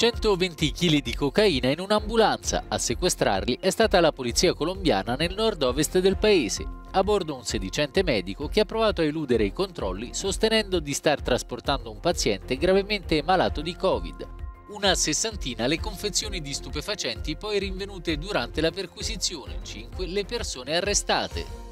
120 kg di cocaina in un'ambulanza. A sequestrarli è stata la polizia colombiana nel nord-ovest del paese. A bordo un sedicente medico che ha provato a eludere i controlli sostenendo di star trasportando un paziente gravemente malato di Covid. Una sessantina le confezioni di stupefacenti poi rinvenute durante la perquisizione, 5 le persone arrestate.